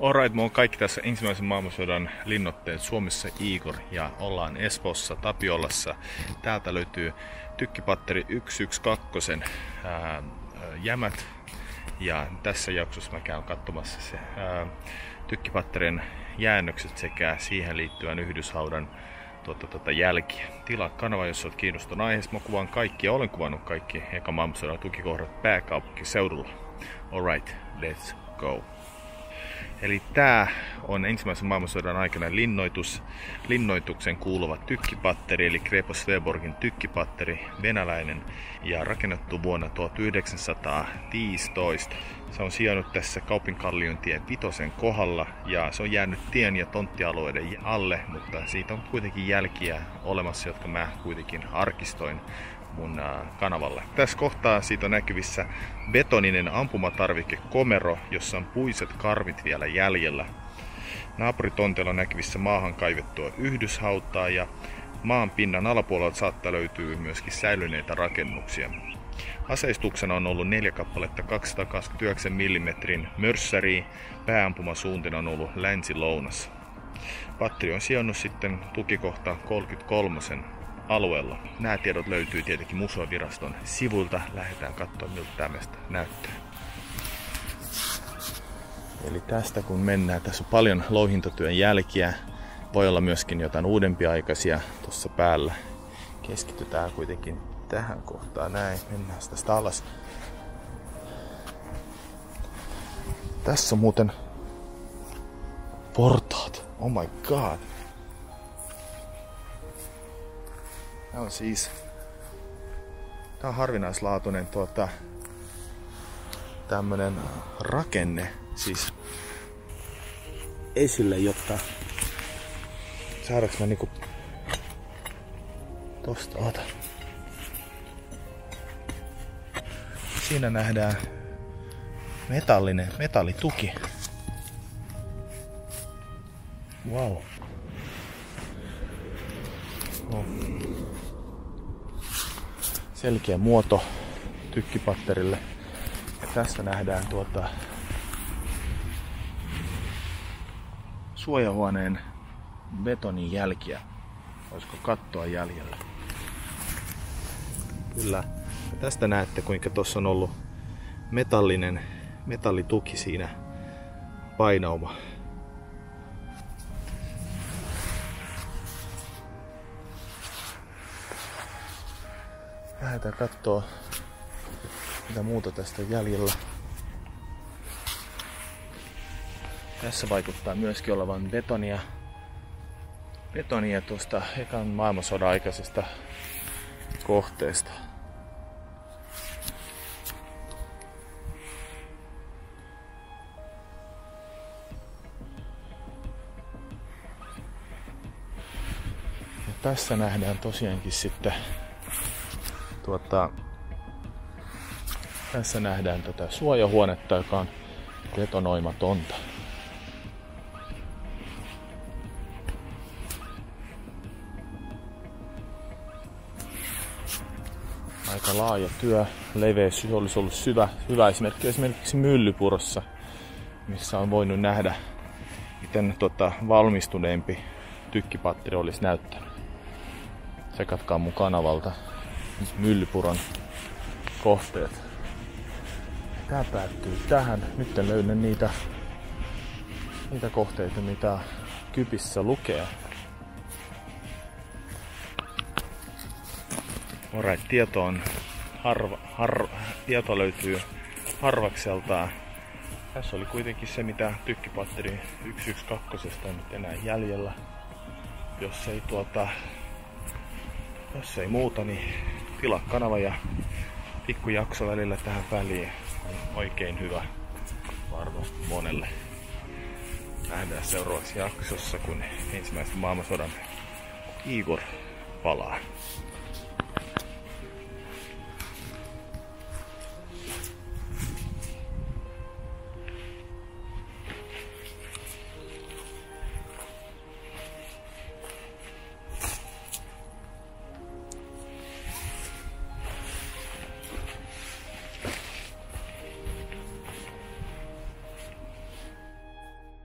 Alright, me on kaikki tässä ensimmäisen maailmansodan linnotteet Suomessa Igor ja ollaan Espoossa Tapiolassa. Täältä löytyy tykkipatteri 112 ää, jämät ja tässä jaksossa mä käyn katsomassa se ää, tykkipatterin jäännökset sekä siihen liittyvän yhdyshaudan tuota, tuota, jälkiä. Tilaa kanava, jos olet kiinnostunut aiheesta. Mä kuvaan kaikki ja olen kuvannut kaikki eka maailmansodan tukikohdat pääkaupunkiseudulla. Alright, let's go. Eli tämä on ensimmäisen maailmansodan aikana linnoitus, linnoituksen kuuluva tykkipatteri, eli Krepo Sveborgin tykkipatteri, venäläinen ja rakennettu vuonna 1915. Se on sijainnut tässä Kaupinkallion tie Vitosen kohdalla ja se on jäänyt tien ja tonttialueiden alle, mutta siitä on kuitenkin jälkiä olemassa, jotka mä kuitenkin arkistoin mun kanavalle. Tässä kohtaa siitä on näkyvissä betoninen ampumatarvike komero, jossa on puiset karvit vielä jäljellä. Naapuritonteella on näkyvissä maahan kaivettua yhdyshautaa ja maan pinnan alapuolelta saattaa löytyä myöskin säilyneitä rakennuksia. Aseistuksena on ollut neljä kappaletta 229 mm mörssäriä, pääampumasuuntina on ollut länsi-lounas. Patteri on sijonnut sitten tukikohta 33 alueella. Nämä tiedot löytyy tietenkin museoviraston sivuilta. Lähdetään katsomaan miltä tämmöistä näyttää. Eli tästä kun mennään, tässä on paljon louhintatyön jälkiä. Voi olla myöskin jotain uudempia aikaisia tuossa päällä. Keskitytään kuitenkin tähän kohtaan näin. Mennään tästä alas. Tässä on muuten portaat. Oh my god. Tämä on siis Tämä on harvinaislaatuinen tuota, tämmönen rakenne siis esille, jotta saadaanko mä niinku tosta ota. Siinä nähdään metallinen, metallituki. Wow. Oh selkeä muoto tykkipatterille. Ja tässä nähdään tuota suojahuoneen betonin jälkiä. Olisiko kattoa jäljellä? Kyllä. Ja tästä näette kuinka tuossa on ollut metallinen metallituki siinä painauma Lähdetään katsoa mitä muuta tästä jäljellä. Tässä vaikuttaa myöskin olevan betonia. Betonia tuosta ekan maailmansodan aikaisesta kohteesta. Ja tässä nähdään tosiaankin sitten tuota, tässä nähdään tätä suojahuonetta, joka on betonoimatonta. Aika laaja työ, leveys olisi ollut syvä, hyvä esimerkki esimerkiksi Myllypurossa, missä on voinut nähdä, miten tota, valmistuneempi tykkipatteri olisi näyttänyt. Sekatkaa mun kanavalta Myllypuron kohteet. Tää päättyy tähän. Nyt en löydä niitä, niitä kohteita, mitä kypissä lukee. Alright, tieto on harva, har, tieto löytyy harvakseltaan. Tässä oli kuitenkin se, mitä tykkipatteri 112 on nyt enää jäljellä. Jos ei tuota, jos ei muuta, niin tilaa kanava ja pikkujakso välillä tähän väliin on oikein hyvä varmasti monelle. Nähdään seuraavaksi jaksossa, kun ensimmäisen maailmansodan Igor palaa.